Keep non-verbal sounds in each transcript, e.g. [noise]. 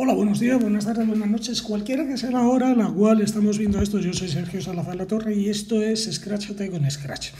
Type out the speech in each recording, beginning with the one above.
Hola, buenos días, buenas tardes, buenas noches, cualquiera que sea la hora a la cual estamos viendo esto. Yo soy Sergio Salazar La Torre y esto es Scratchate con Scratch.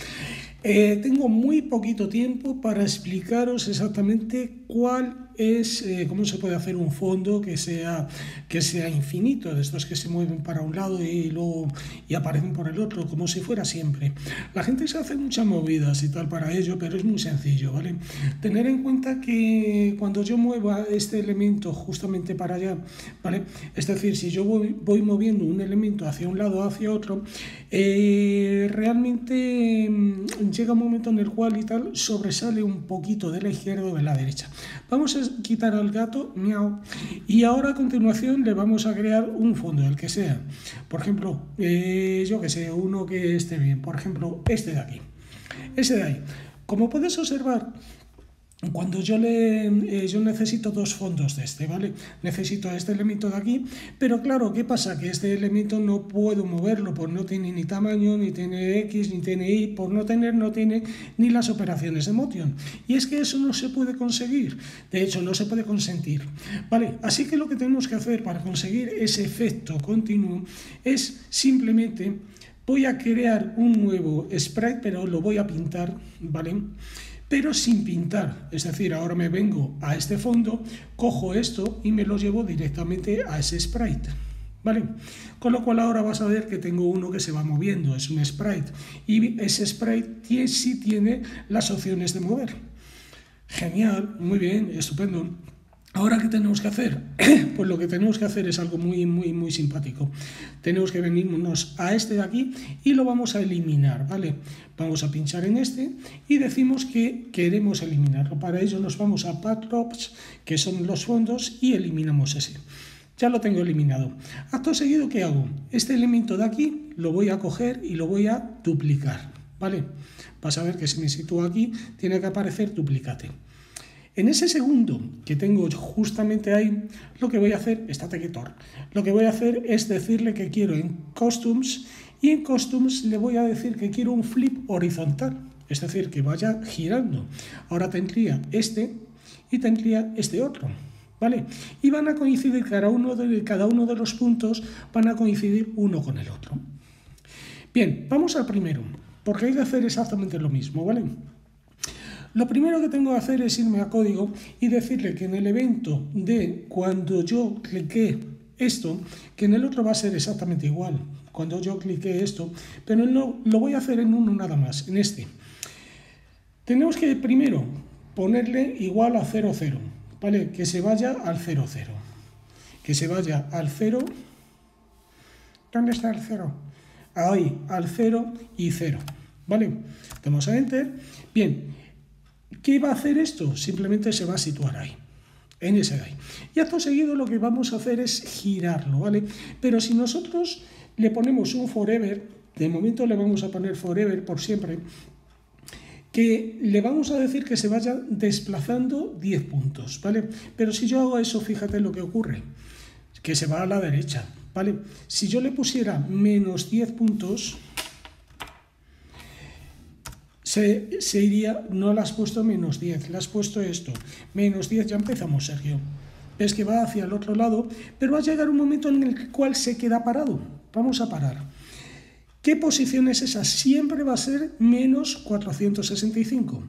Eh, tengo muy poquito tiempo para explicaros exactamente cuál es eh, cómo se puede hacer un fondo que sea, que sea infinito, de estos que se mueven para un lado y luego y aparecen por el otro, como si fuera siempre. La gente se hace muchas movidas y tal para ello, pero es muy sencillo, ¿vale? Tener en cuenta que cuando yo mueva este elemento justamente para allá, ¿vale? Es decir, si yo voy, moviendo un elemento hacia un lado o hacia otro, eh, realmente mm, llega un momento en el cual y tal sobresale un poquito de la izquierda o de la derecha. Vamos a quitar al gato, miau, y ahora a continuación le vamos a crear un fondo, el que sea. Por ejemplo, eh, yo que sé, uno que esté bien, por ejemplo, este de aquí, ese de ahí. Como puedes observar, cuando yo le eh, yo necesito dos fondos de este, ¿vale? Necesito este elemento de aquí, pero claro, ¿qué pasa? Que este elemento no puedo moverlo, pues no tiene ni tamaño, ni tiene X, ni tiene Y, por no tener, no tiene ni las operaciones de motion. Y es que eso no se puede conseguir, de hecho, no se puede consentir, ¿vale? Así que lo que tenemos que hacer para conseguir ese efecto continuo es simplemente voy a crear un nuevo sprite, pero lo voy a pintar, ¿vale? Pero sin pintar. Es decir, ahora me vengo a este fondo, cojo esto y me lo llevo directamente a ese sprite. ¿Vale? Con lo cual ahora vas a ver que tengo uno que se va moviendo, es un sprite. Y ese sprite sí tiene las opciones de mover. Genial, muy bien, estupendo. Ahora, ¿qué tenemos que hacer? [clears throat] Pues lo que tenemos que hacer es algo muy, muy, muy simpático. Tenemos que venirnos a este de aquí y lo vamos a eliminar, ¿vale? Vamos a pinchar en este y decimos que queremos eliminarlo. Para ello nos vamos a Pathrops, que son los fondos, y eliminamos ese. Ya lo tengo eliminado. Acto seguido, ¿qué hago? Este elemento de aquí lo voy a coger y lo voy a duplicar, ¿vale? Vas a ver que si me sitúo aquí, tiene que aparecer duplicate. En ese segundo que tengo justamente ahí, lo que voy a hacer, estate quieto, lo que voy a hacer es decirle que quiero en Costumes y en Costumes le voy a decir que quiero un flip horizontal, es decir, que vaya girando. Ahora tendría este y tendría este otro. ¿Vale? Y van a coincidir cada uno de, cada uno de los puntos, van a coincidir uno con el otro. Bien, vamos al primero, porque hay que hacer exactamente lo mismo, ¿vale? Lo primero que tengo que hacer es irme a código y decirle que en el evento de cuando yo clique esto, que en el otro va a ser exactamente igual, cuando yo clique esto, pero no, lo voy a hacer en uno nada más, en este. Tenemos que primero ponerle igual a 0, 0, ¿vale? Que se vaya al 0, 0. Que se vaya al 0. ¿Dónde está el 0? Ahí, al 0 y 0, ¿vale? Damos a Enter. Bien, ¿Qué va a hacer esto? Simplemente se va a situar ahí, en ese ahí. Y acto seguido lo que vamos a hacer es girarlo, ¿vale? Pero si nosotros le ponemos un forever, de momento le vamos a poner forever por siempre, que le vamos a decir que se vaya desplazando 10 puntos, ¿vale? Pero si yo hago eso, fíjate lo que ocurre, que se va a la derecha, ¿vale? Si yo le pusiera menos 10 puntos, se, iría, no le has puesto menos 10, le has puesto esto, menos 10, ya empezamos, Sergio. Es que va hacia el otro lado, pero va a llegar un momento en el cual se queda parado. Vamos a parar. ¿Qué posición es esa? Siempre va a ser menos 465.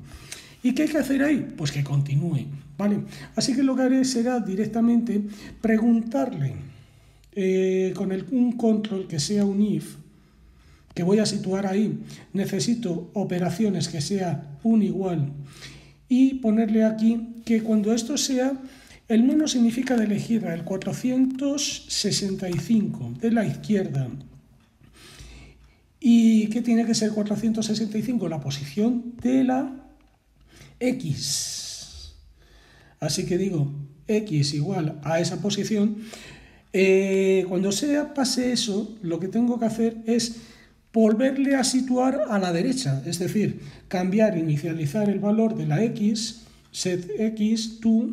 ¿Y qué hay que hacer ahí? Pues que continúe, ¿vale? Así que lo que haré será directamente preguntarle eh, con el, un control que sea un if, que voy a situar ahí, necesito operaciones que sea un igual y ponerle aquí que cuando esto sea, el menos significa de elegir el 465 de la izquierda. ¿Y qué tiene que ser 465? La posición de la X. Así que digo X igual a esa posición. Eh, cuando sea pase eso, lo que tengo que hacer es volverle a situar a la derecha, es decir, cambiar, inicializar el valor de la x, set x to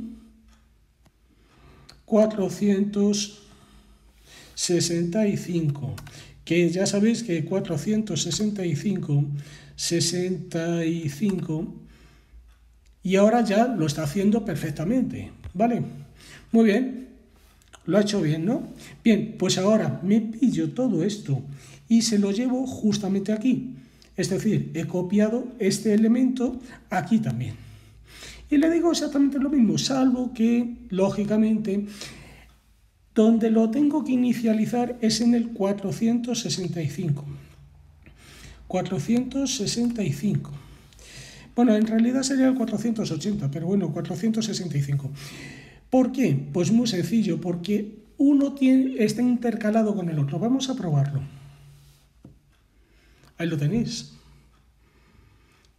465, que ya sabéis que 465, 65, y ahora ya lo está haciendo perfectamente, ¿vale? Muy bien, Lo ha hecho bien, ¿no? Bien, pues ahora me pillo todo esto y se lo llevo justamente aquí. Es decir, he copiado este elemento aquí también. Y le digo exactamente lo mismo, salvo que, lógicamente, donde lo tengo que inicializar es en el 465. 465. Bueno, en realidad sería el 480, pero bueno, 465. ¿Por qué? Pues muy sencillo, porque uno tiene, está intercalado con el otro. Vamos a probarlo. Ahí lo tenéis.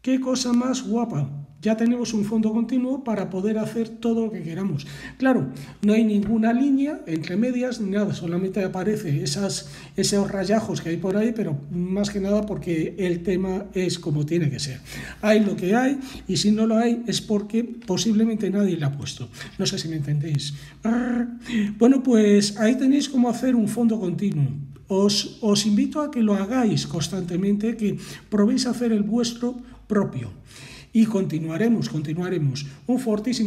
¿Qué cosa más guapa? ya tenemos un fondo continuo para poder hacer todo lo que queramos. Claro, no hay ninguna línea entre medias ni nada, solamente aparece esas, esos rayajos que hay por ahí, pero más que nada porque el tema es como tiene que ser. Hay lo que hay y si no lo hay es porque posiblemente nadie lo ha puesto. No sé si me entendéis. Bueno, pues ahí tenéis cómo hacer un fondo continuo. Os, os invito a que lo hagáis constantemente, que probéis a hacer el vuestro propio y continuaremos, continuaremos. Un fortísimo